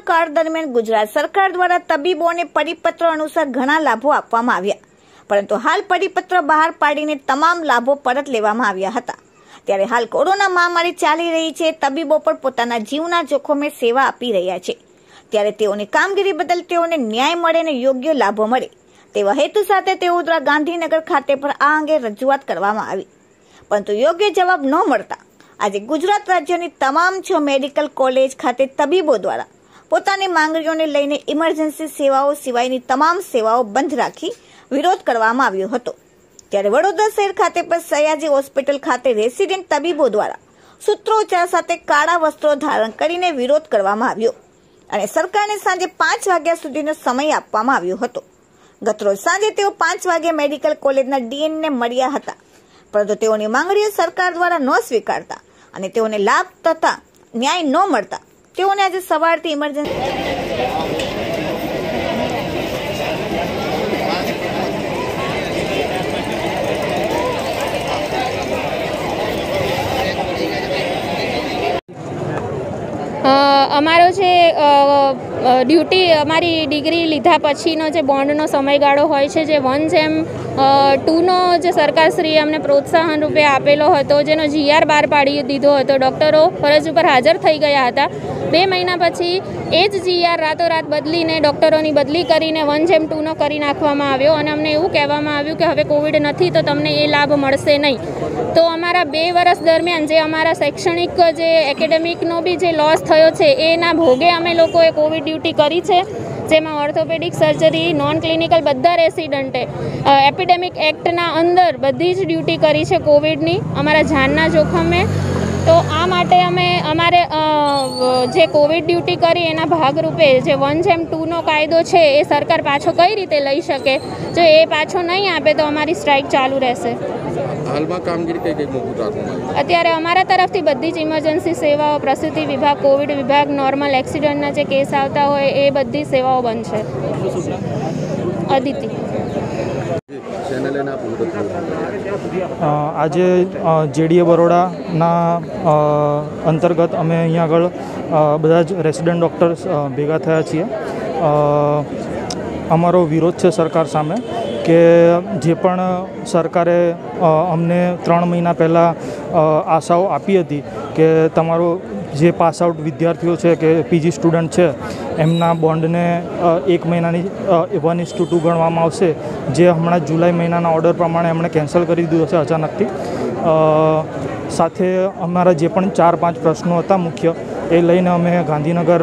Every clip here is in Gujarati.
બહાર દરમિયાન ગુજરાત સરકાર દ્વારા તબીબોને પરિપત્ર અનુસાર ઘણા લાભો આપવામાં આવ્યા. પરંતુ હાલ પરિપત્ર બહાર પાડીને તમામ લાભો પરત લેવામાં આવ્યા હતા. ત્યારે હાલ કોરોના મહામારી ચાલી રહી છે, તબીબો પણ પોતાના જીવના જોખમે સેવા આપી રહ્યા છે. ત્યારે તેઓની કામગીરી બદલ તેઓને ન્યાય મળે અને યોગ્ય લાભો મળે. તેવા હેતુ સાથે તેઓ દ્વારા ગાંધીનગર ખાતે પર આ અંગે રજૂઆત કરવામાં આવી. પરંતુ યોગ્ય જવાબ ન મળતા આજે ગુજરાત રાજ્યની તમામ છ મેડિકલ કોલેજ ખાતે તબીબો દ્વારા પોતાની માંગણીઓને લઈને ઇમરજન્સી સેવાઓ સિવાયની તમામ સેવાઓ બંધ રાખી વિરોધ કરવામાં આવ્યો હતો. ત્યારે વડોદરા શહેર ખાતે પણ સયાજી હોસ્પિટલ ખાતે રેસિડેન્ટ તબીબો દ્વારા સૂત્રોચ્ચાર સાથે કાળા વસ્ત્રો ધારણ કરીને વિરોધ કરવામાં આવ્યો અને સરકારને સાંજે પાંચ વાગ્યા સુધીનો સમય આપવામાં આવ્યો હતો. ગતરોજ સાંજે તેઓ પાંચ વાગે મેડિકલ કોલેજના ડીએનને મળ્યા હતા. પરંતુ તેઓની માંગણીઓ સરકાર દ્વારા ન સ્વીકારતા અને તેઓને લાભ તથા ન્યાય ન મળતા તેઓને આજે સવારથી ઇમરજન્સી અમારો જે ડ્યુટી અમારી ડિગ્રી લીધા પછીનો જે બોન્ડનો સમયગાળો હોય છે, જે વન જેમ ટુનો જે સરકારશ્રીએ અમને પ્રોત્સાહન રૂપે આપેલો હતો, જેનો જીઆર બહાર પાડી દીધો હતો, ડૉક્ટરો ફરજ ઉપર હાજર થઈ ગયા હતા. બે મહિના પછી એ જ જીઆર રાતોરાત બદલીને ડૉક્ટરોની બદલી કરીને વન જેમ ટુનો કરી નાખવામાં આવ્યો અને અમને એવું કહેવામાં આવ્યું કે હવે કોવિડ નથી તો તમને એ લાભ મળશે નહીં. તો અમારા બે વર્ષ દરમિયાન જે અમારા શૈક્ષણિક જે એકેડેમિકનો બી જે લોસ થયો છે, એના ભોગે અમે લોકોએ કોવિડ ડ્યુટી કરી છે, જેમાં ઓર્થોપેડિક સર્જરી નોન ક્લિનિકલ બધા રેસિડન્ટે એપિડેમિક એક્ટના અંદર બધી જ ડ્યુટી કરી છે કોવિડની અમારા જાનના જોખમે. તો આ માટે અમે, અમારે જે કોવિડ ડ્યુટી કરી એના ભાગરૂપે જે વન જેમ ટુનો કાયદો છે, એ સરકાર પાછો કઈ રીતે લઈ શકે? જો એ પાછો નહીં આપે તો અમારી સ્ટ્રાઇક ચાલુ રહેશે. હાલમાં કામગીરી કઈ કઈ મોકૂફ રાખવામાં આવી અત્યારે અમારા તરફથી બધી જ ઇમરજન્સી સેવાઓ પ્રસૂતિ વિભાગ કોવિડ વિભાગ નોર્મલ એક્સિડન્ટના જે કેસ આવતા હોય એ બધી સેવાઓ બંધ છે. અદિતિ. આજે જેડીએ બરોડાના અંતર્ગત અમે અહીંયા આગળ બધા જ રેસિડન્ટ ડૉક્ટર્સ ભેગા થયા છીએ. અમારો વિરોધ છે સરકાર સામે. કે જે પણ સરકારે અમને ત્રણ મહિના પહેલાં આશાઓ આપી હતી કે તમારો જે પાસ આઉટ વિદ્યાર્થીઓ છે કે પીજી સ્ટુડન્ટ છે, એમના બોન્ડને એક મહિનાની વન ઇસ ટુ ટુ ગણવામાં આવશે, જે હમણાં જુલાઈ મહિનાના ઓર્ડર પ્રમાણે એમણે કેન્સલ કરી દીધું છે અચાનકથી. સાથે અમારા જે પણ ચાર પાંચ પ્રશ્નો હતા મુખ્ય, એ લઈને અમે ગાંધીનગર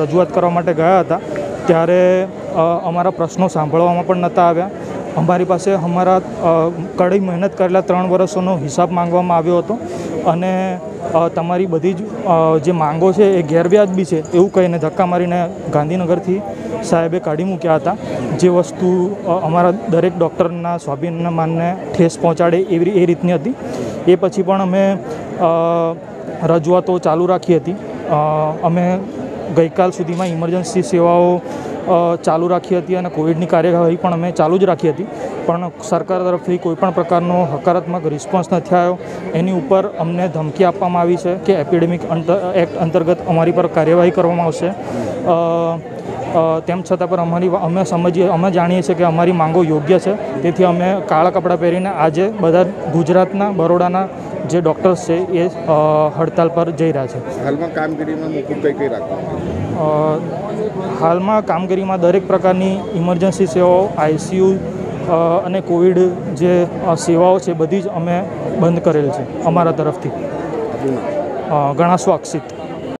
રજૂઆત કરવા માટે ગયા હતા. ત્યારે અમારા પ્રશ્નો સાંભળવામાં પણ નહોતા આવ્યા. અમારી પાસે અમારા કડી મહેનત કરેલા ત્રણ વર્ષોનો હિસાબ માંગવામાં આવ્યો હતો અને તમારી બધી જ જે માંગો છે એ ગેરવ્યાજબી છે એવું કહીને ધક્કા મારીને ગાંધીનગરથી સાહેબે કાઢી મૂક્યા હતા. જે વસ્તુ અમારા દરેક ડૉક્ટરના સ્વાભિમાનને ઠેસ પહોંચાડે એવી, એ રીતની હતી. એ પછી પણ અમે રજૂઆતો ચાલુ રાખી હતી. અમે ગઈકાલ સુધીમાં ઇમરજન્સી સેવાઓ ચાલુ રાખી હતી અને કોવિડની કાર્યવાહી પણ અમે ચાલુ જ રાખી હતી. પણ સરકાર તરફથી કોઈપણ પ્રકારનો હકારાત્મક રિસ્પોન્સ નથી આવ્યો. એની ઉપર અમને ધમકી આપવામાં આવી છે કે એપિડેમિક એક્ટ અંતર્ગત અમારી પર કાર્યવાહી કરવામાં આવશે. તેમ છતાં પણ અમારી અમે સમજીએ, અમે જાણીએ છીએ કે અમારી માંગો યોગ્ય છે. તેથી અમે કાળા કપડાં પહેરીને આજે બધા ગુજરાતના બરોડાના જે ડૉક્ટર્સ છે એ હડતાલ પર જઈ રહ્યા છે. હાલમાં કામગીરીમાં મોકૂફ કઈ કઈ રાખવામાં હાલમાં કામગીરીમાં દરેક પ્રકારની ઇમરજન્સી સેવાઓ આઈસીયુ અને કોવિડ જે સેવાઓ છે બધી જ અમે બંધ કરેલ છે અમારા તરફથી. ઘણા અક્ષિત